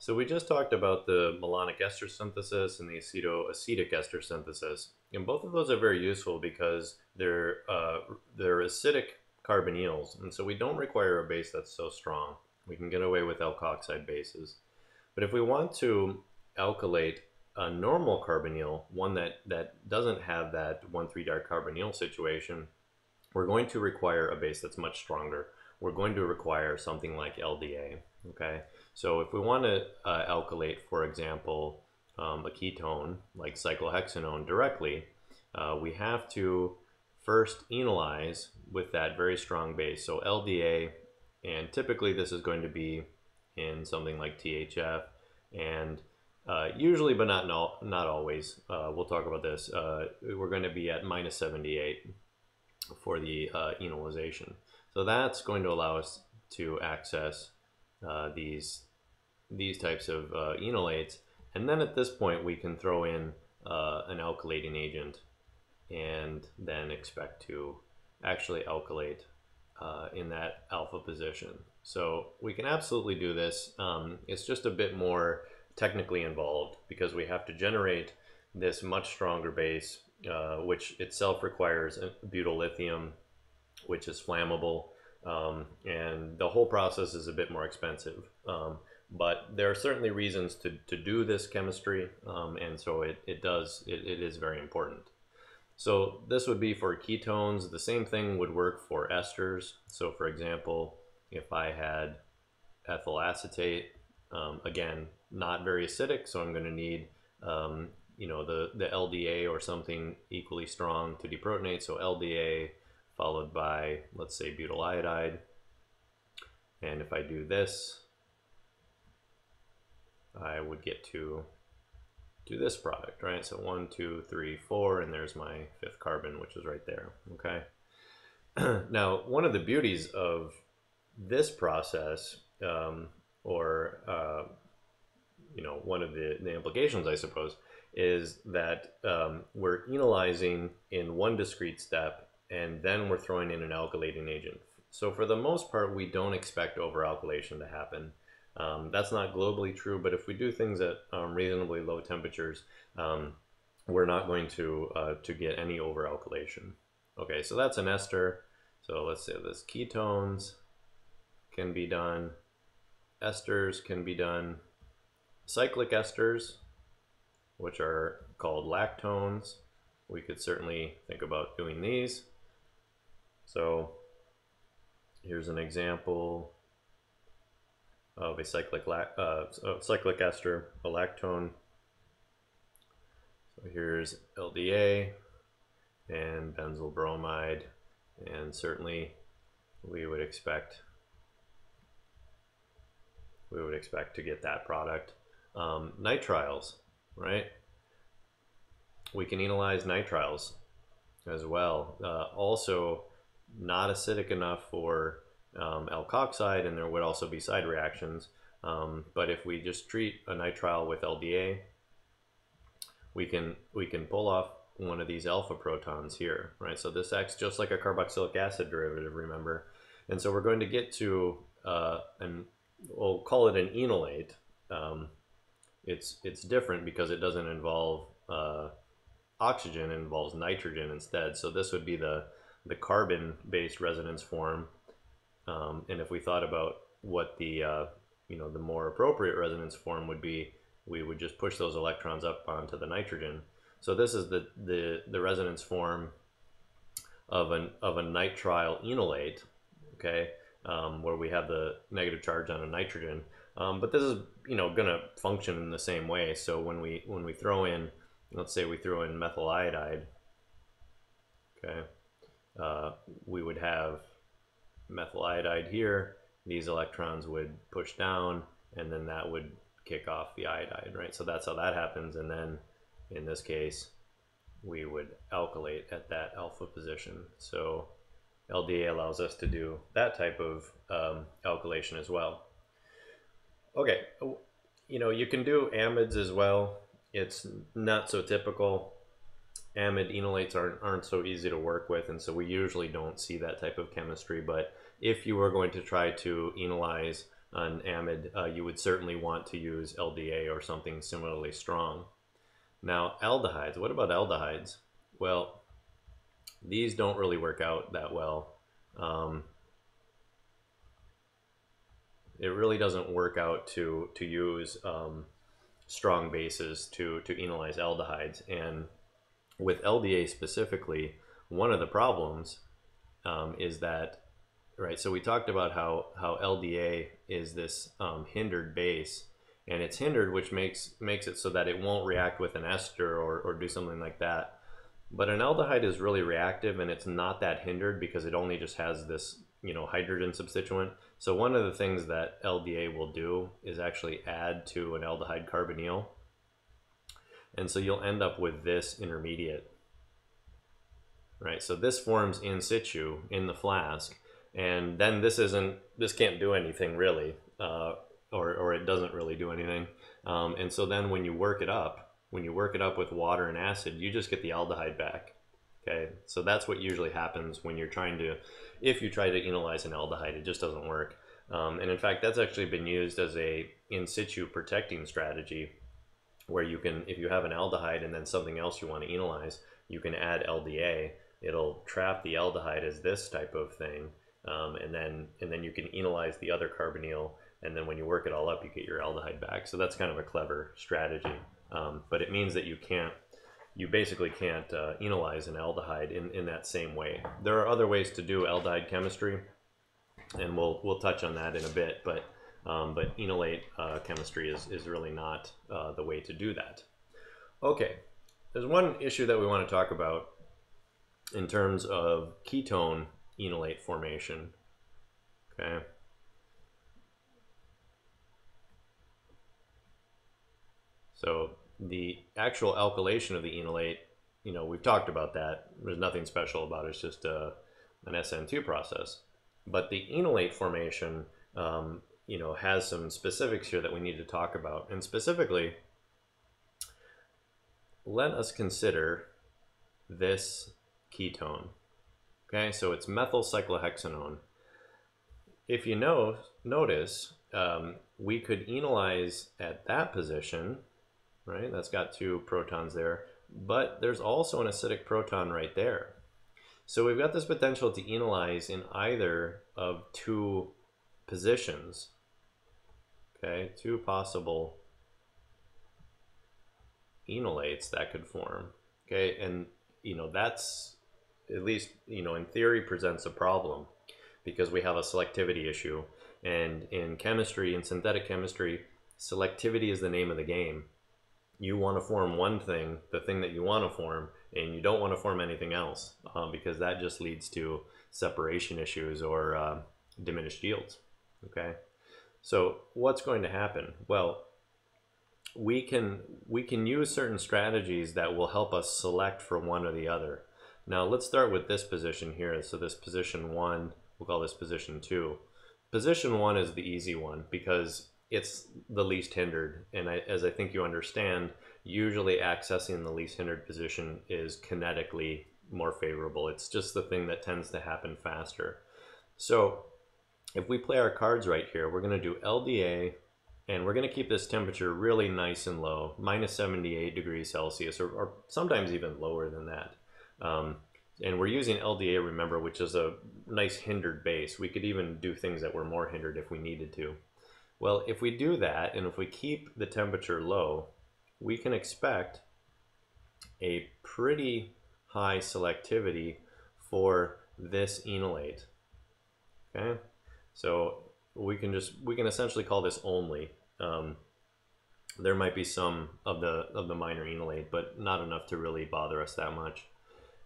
So we just talked about the malonic ester synthesis and the acetoacetic ester synthesis. And both of those are very useful because they're, uh, they're acidic carbonyls. And so we don't require a base that's so strong. We can get away with alkoxide bases. But if we want to alkylate a normal carbonyl, one that, that doesn't have that one three 1,3-dicarbonyl situation, we're going to require a base that's much stronger. We're going to require something like LDA, okay? So if we want to uh, alkylate, for example, um, a ketone like cyclohexanone directly, uh, we have to first enolize with that very strong base. So LDA, and typically this is going to be in something like THF, and uh, usually, but not not always. Uh, we'll talk about this. Uh, we're going to be at minus 78 for the uh, enolization. So that's going to allow us to access uh, these these types of uh, enolates. And then at this point, we can throw in uh, an alkylating agent and then expect to actually alkylate uh, in that alpha position. So we can absolutely do this. Um, it's just a bit more technically involved because we have to generate this much stronger base, uh, which itself requires butyl lithium, which is flammable. Um, and the whole process is a bit more expensive. Um, but there are certainly reasons to, to do this chemistry, um, and so it, it does, it, it is very important. So this would be for ketones. The same thing would work for esters. So for example, if I had ethyl acetate, um, again, not very acidic, so I'm going to need, um, you know, the, the LDA or something equally strong to deprotonate. So LDA followed by, let's say, butyl iodide. And if I do this, I would get to do this product, right? So one, two, three, four, and there's my fifth carbon, which is right there, okay? now, one of the beauties of this process, um, or, uh, you know, one of the, the implications, I suppose, is that um, we're enolizing in one discrete step, and then we're throwing in an alkylating agent. So for the most part, we don't expect over-alkylation to happen. Um, that's not globally true, but if we do things at um, reasonably low temperatures, um, we're not going to, uh, to get any overalkylation. Okay, so that's an ester. So let's say this ketones can be done, esters can be done, cyclic esters, which are called lactones. We could certainly think about doing these. So here's an example of a cyclic, uh, cyclic ester, a lactone. So here's LDA and benzyl bromide, and certainly we would expect we would expect to get that product. Um, nitriles, right? We can enolize nitriles as well. Uh, also, not acidic enough for um, alkoxide, and there would also be side reactions. Um, but if we just treat a nitrile with LDA, we can we can pull off one of these alpha protons here, right? So this acts just like a carboxylic acid derivative, remember? And so we're going to get to uh, an we'll call it an enolate. Um, it's it's different because it doesn't involve uh, oxygen; it involves nitrogen instead. So this would be the the carbon-based resonance form um, and if we thought about what the uh, you know the more appropriate resonance form would be, we would just push those electrons up onto the nitrogen. So this is the the, the resonance form of an of a nitrile enolate, okay, um, where we have the negative charge on a nitrogen. Um, but this is you know going to function in the same way. So when we when we throw in, let's say we throw in methyl iodide, okay, uh, we would have methyl iodide here, these electrons would push down and then that would kick off the iodide, right? So that's how that happens. And then in this case, we would alkylate at that alpha position. So LDA allows us to do that type of um, alkylation as well. Okay, you know, you can do amides as well. It's not so typical amide enolates aren't, aren't so easy to work with and so we usually don't see that type of chemistry but if you were going to try to enolize an amide, uh, you would certainly want to use LDA or something similarly strong. Now, aldehydes, what about aldehydes? Well, these don't really work out that well. Um, it really doesn't work out to, to use um, strong bases to, to enolize aldehydes. And with LDA specifically, one of the problems um, is that, right, so we talked about how, how LDA is this um, hindered base and it's hindered, which makes makes it so that it won't react with an ester or, or do something like that. But an aldehyde is really reactive and it's not that hindered because it only just has this, you know, hydrogen substituent. So one of the things that LDA will do is actually add to an aldehyde carbonyl. And so you'll end up with this intermediate. Right, so this forms in situ in the flask, and then this isn't, this can't do anything really. Uh, or, or it doesn't really do anything. Um, and so then when you work it up, when you work it up with water and acid, you just get the aldehyde back. Okay, so that's what usually happens when you're trying to, if you try to enolize an aldehyde, it just doesn't work. Um, and in fact, that's actually been used as a in situ protecting strategy where you can, if you have an aldehyde and then something else you want to enolize, you can add LDA. It'll trap the aldehyde as this type of thing. Um, and then and then you can enolize the other carbonyl and then when you work it all up, you get your aldehyde back. So that's kind of a clever strategy, um, but it means that you can't, you basically can't uh, enolize an aldehyde in, in that same way. There are other ways to do aldehyde chemistry, and we'll we'll touch on that in a bit. But um, but enolate uh, chemistry is is really not uh, the way to do that. Okay, there's one issue that we want to talk about in terms of ketone enolate formation. Okay. So the actual alkylation of the enolate, you know, we've talked about that. There's nothing special about it. It's just a, uh, an SN2 process. But the enolate formation, um, you know, has some specifics here that we need to talk about. And specifically, let us consider this ketone. Okay, so it's methyl cyclohexanone. If you know, notice, um, we could enolize at that position right? That's got two protons there. But there's also an acidic proton right there. So we've got this potential to enolize in either of two positions. Okay, two possible enolates that could form. Okay, and you know that's at least you know in theory presents a problem because we have a selectivity issue and in chemistry in synthetic chemistry selectivity is the name of the game you want to form one thing, the thing that you want to form, and you don't want to form anything else um, because that just leads to separation issues or uh, diminished yields. Okay, so what's going to happen? Well, we can we can use certain strategies that will help us select for one or the other. Now let's start with this position here. So this position one, we'll call this position two. Position one is the easy one because it's the least hindered. And I, as I think you understand, usually accessing the least hindered position is kinetically more favorable. It's just the thing that tends to happen faster. So if we play our cards right here, we're going to do LDA and we're going to keep this temperature really nice and low, minus 78 degrees Celsius, or, or sometimes even lower than that. Um, and we're using LDA, remember, which is a nice hindered base. We could even do things that were more hindered if we needed to. Well, if we do that, and if we keep the temperature low, we can expect a pretty high selectivity for this enolate. Okay, so we can just we can essentially call this only. Um, there might be some of the of the minor enolate, but not enough to really bother us that much.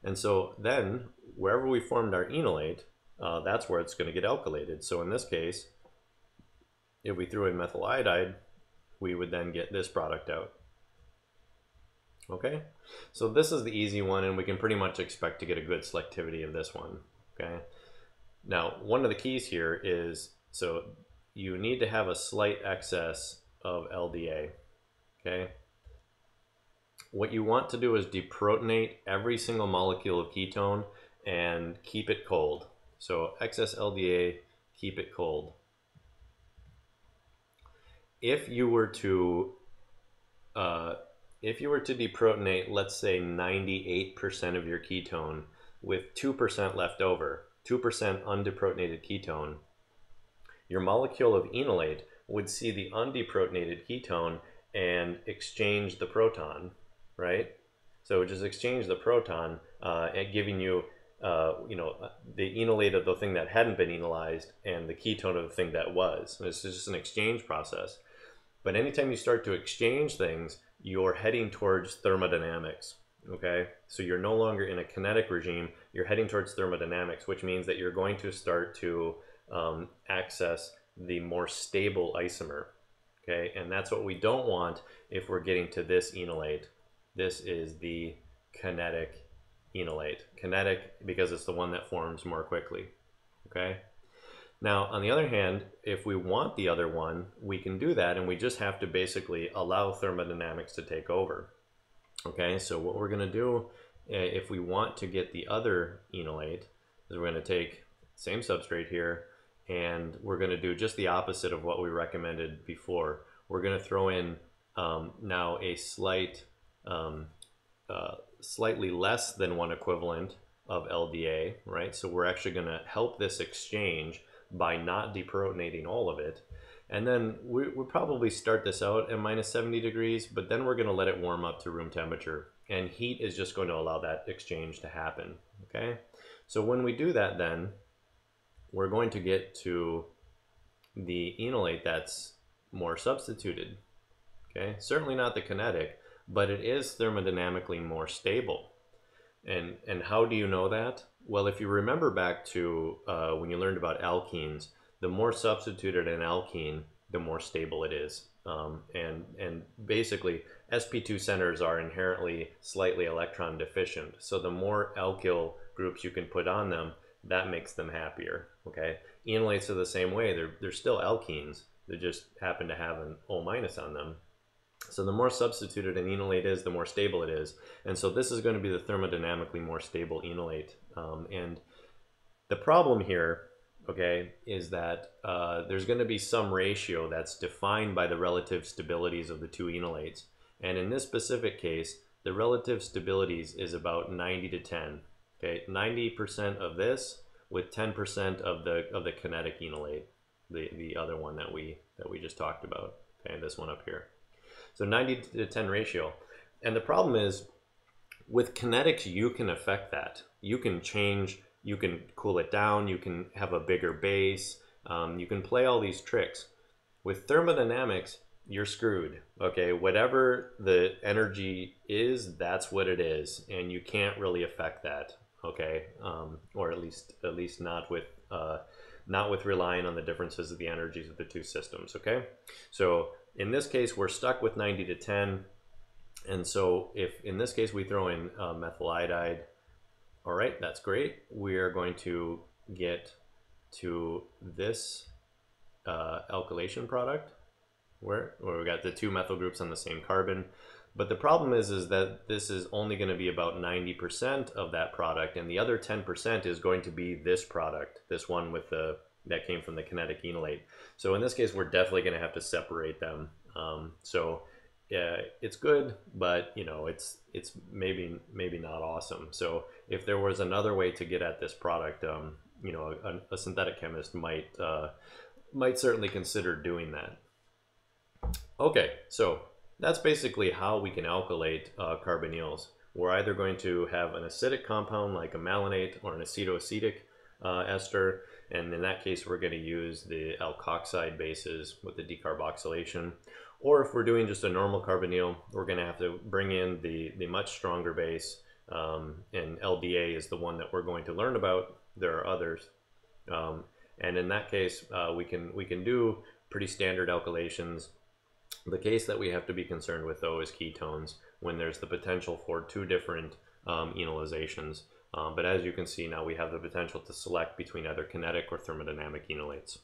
And so then wherever we formed our enolate, uh, that's where it's going to get alkylated. So in this case, if we threw in methyl iodide, we would then get this product out. Okay, so this is the easy one and we can pretty much expect to get a good selectivity of this one. Okay, now one of the keys here is, so you need to have a slight excess of LDA. Okay, what you want to do is deprotonate every single molecule of ketone and keep it cold. So excess LDA, keep it cold. If you were to uh, if you were to deprotonate, let's say 98% of your ketone with 2% left over, 2% undeprotonated ketone, your molecule of enolate would see the undeprotonated ketone and exchange the proton, right? So it just exchange the proton uh, and giving you, uh, you know, the enolate of the thing that hadn't been enolized and the ketone of the thing that was. It's just an exchange process. But anytime you start to exchange things, you're heading towards thermodynamics. Okay, so you're no longer in a kinetic regime, you're heading towards thermodynamics, which means that you're going to start to um, access the more stable isomer. Okay, and that's what we don't want if we're getting to this enolate. This is the kinetic enolate. Kinetic because it's the one that forms more quickly. Okay. Now, on the other hand, if we want the other one, we can do that and we just have to basically allow thermodynamics to take over. Okay, so what we're going to do eh, if we want to get the other enolate is we're going to take same substrate here and we're going to do just the opposite of what we recommended before. We're going to throw in um, now a slight, um, uh, slightly less than one equivalent of LDA, right? So we're actually going to help this exchange by not deprotonating all of it. And then we, we'll probably start this out at minus 70 degrees, but then we're going to let it warm up to room temperature. And heat is just going to allow that exchange to happen, okay? So when we do that then, we're going to get to the enolate that's more substituted, okay? Certainly not the kinetic, but it is thermodynamically more stable. And, and how do you know that? Well, if you remember back to uh, when you learned about alkenes, the more substituted an alkene, the more stable it is. Um, and, and basically, sp2 centers are inherently slightly electron deficient. So the more alkyl groups you can put on them, that makes them happier. Okay, enolates are the same way. They're, they're still alkenes. They just happen to have an O minus on them. So the more substituted an enolate is, the more stable it is. And so this is going to be the thermodynamically more stable enolate. Um, and the problem here, okay, is that uh, there's going to be some ratio that's defined by the relative stabilities of the two enolates. And in this specific case, the relative stabilities is about 90 to 10. Okay, 90% of this with 10% of the of the kinetic enolate, the the other one that we that we just talked about. Okay, this one up here. So 90 to 10 ratio. And the problem is with kinetics, you can affect that. You can change, you can cool it down, you can have a bigger base, um, you can play all these tricks. With thermodynamics, you're screwed. Okay, whatever the energy is, that's what it is, and you can't really affect that. Okay, um, or at least at least not with uh, not with relying on the differences of the energies of the two systems. Okay, so in this case, we're stuck with 90 to 10. And so if in this case we throw in uh, methyl iodide, all right, that's great. We are going to get to this uh, alkylation product where, where we got the two methyl groups on the same carbon. But the problem is, is that this is only going to be about 90% of that product, and the other 10% is going to be this product, this one with the that came from the kinetic enolate. So in this case, we're definitely going to have to separate them. Um, so yeah, it's good, but you know, it's it's maybe maybe not awesome. So if there was another way to get at this product, um, you know, a, a, synthetic chemist might uh, might certainly consider doing that. Okay, so that's basically how we can alkylate uh, carbonyls. We're either going to have an acidic compound like a malonate or an acetoacetic uh, ester, and in that case, we're going to use the alkoxide bases with the decarboxylation. Or if we're doing just a normal carbonyl, we're going to have to bring in the, the much stronger base. Um, and LDA is the one that we're going to learn about. There are others. Um, and in that case, uh, we, can, we can do pretty standard alkylations. The case that we have to be concerned with, though, is ketones when there's the potential for two different um, enolizations. Um, but as you can see now, we have the potential to select between either kinetic or thermodynamic enolates.